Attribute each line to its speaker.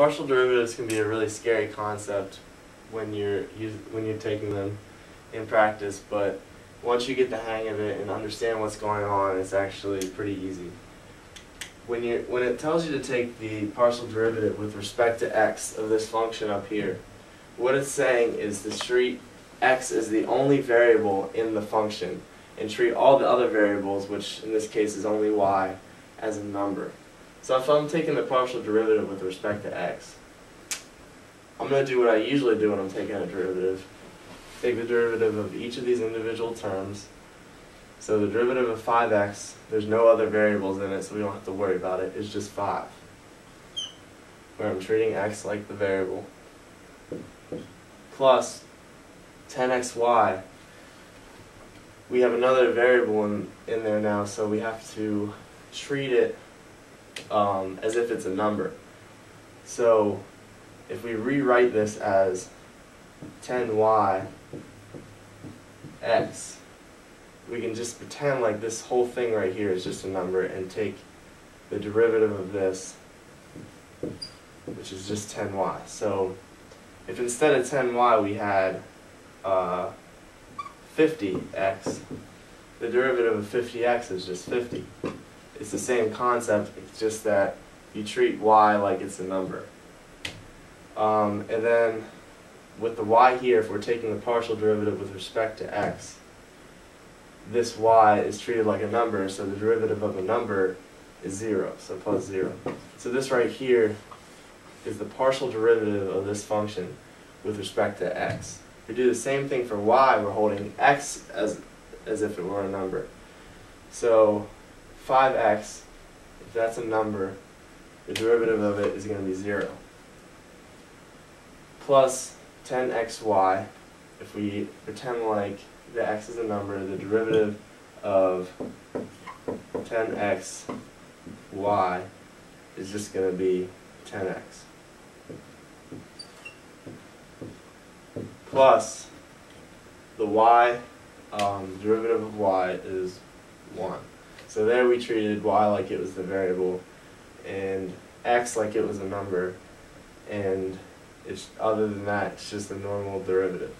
Speaker 1: Partial derivatives can be a really scary concept when you're when you're taking them in practice, but once you get the hang of it and understand what's going on, it's actually pretty easy. When you when it tells you to take the partial derivative with respect to x of this function up here, what it's saying is to treat x as the only variable in the function and treat all the other variables, which in this case is only y, as a number. So if I'm taking the partial derivative with respect to x, I'm going to do what I usually do when I'm taking a derivative. Take the derivative of each of these individual terms. So the derivative of 5x, there's no other variables in it, so we don't have to worry about it. It's just 5. Where I'm treating x like the variable. Plus 10xy. We have another variable in, in there now, so we have to treat it um, as if it's a number. So if we rewrite this as 10y x, we can just pretend like this whole thing right here is just a number and take the derivative of this, which is just 10y. So if instead of 10y we had uh, 50x, the derivative of 50x is just 50 it's the same concept, it's just that you treat y like it's a number. Um, and then with the y here, if we're taking the partial derivative with respect to x, this y is treated like a number, so the derivative of a number is 0, so plus 0. So this right here is the partial derivative of this function with respect to x. We do the same thing for y, we're holding x as, as if it were a number. So 5x, if that's a number, the derivative of it is going to be 0. Plus 10xy, if we pretend like the x is a number, the derivative of 10xy is just going to be 10x. Plus the y, um, derivative of y is 1. So there we treated y like it was the variable, and x like it was a number, and it's other than that, it's just a normal derivative.